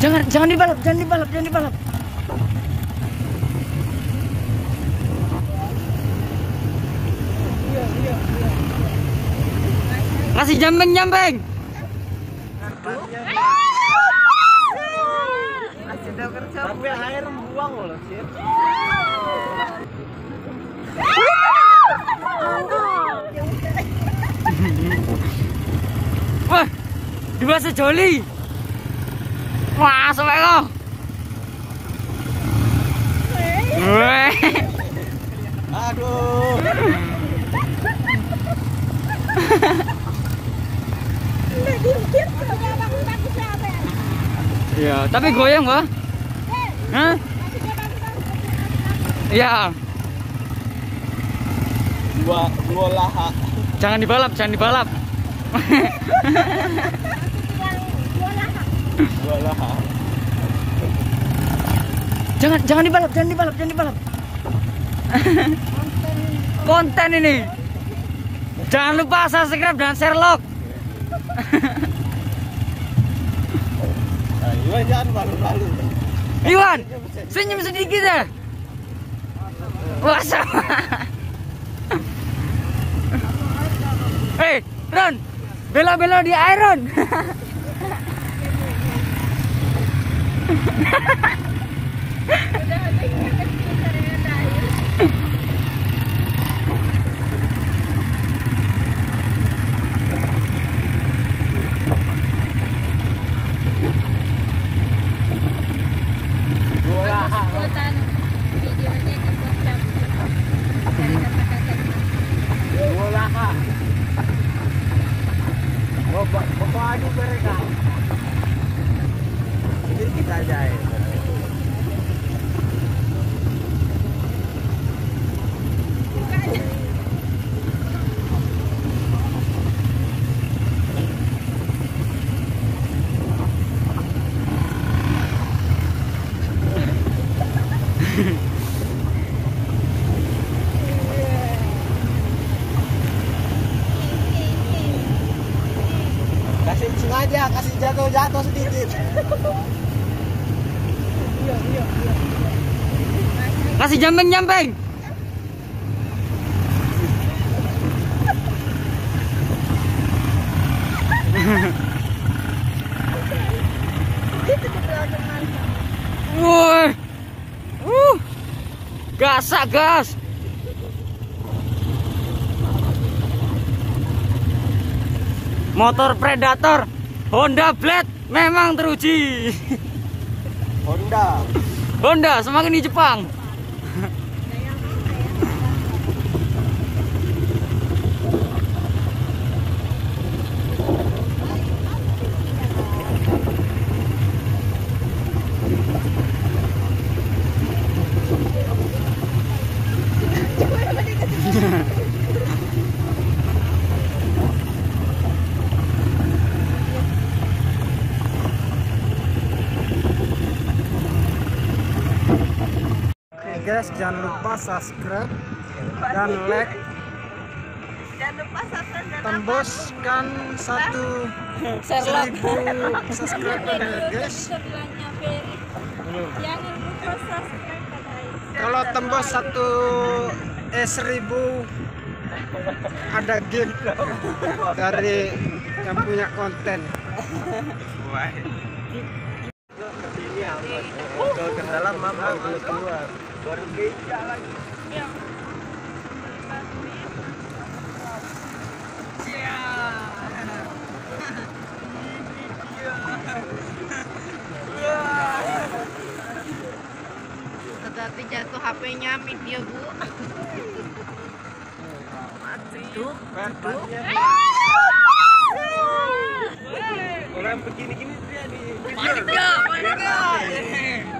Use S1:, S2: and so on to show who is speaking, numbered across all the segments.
S1: Jangan jangan dibalap, jangan dibalap, jangan dibalap. Kasih jambeng jambeng.
S2: Tapi air buang loh.
S1: Wah, di bahasa Kok. Weh.
S2: Aduh.
S1: Iya, tapi goyang, Wah. Hah? Iya,
S2: Gua gua laha.
S1: jangan dibalap, jangan dibalap. Jangan jangan dibalap, jangan dibalap, jangan dibalap. Konten ini. Jangan lupa subscribe dan share log.
S2: Iwan jangan malu-malu.
S1: Iwan, senyum sedikit ya. Wah, sama. Hei, Ron, bela-bela di Iron.
S2: Ha ha ha! Ya. Kasih sengaja, kasih jatuh-jatuh sedikit.
S1: Kasih jambeng-jambeng. Woi. Uh. Gasak gas. Motor Predator Honda Blade memang teruji.
S2: Honda.
S1: Honda semakin di Jepang.
S2: Guys, jangan lupa subscribe dan like. Tembuskan satu seribu subscriber ya guys.
S3: Jangan lupa subscribe
S2: Kalau tembus satu eh seribu ada game dari yang punya konten. Kalau ke dalam mama belum keluar. Baru beja lagi.
S3: Tetapi jatuh HP-nya video bu.
S2: Tuh, Orang begini-gini dia di
S3: Panik gak? Panik gak?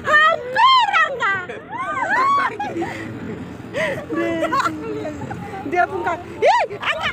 S4: Hampir enggak. Dia bukan. Ih, enggak.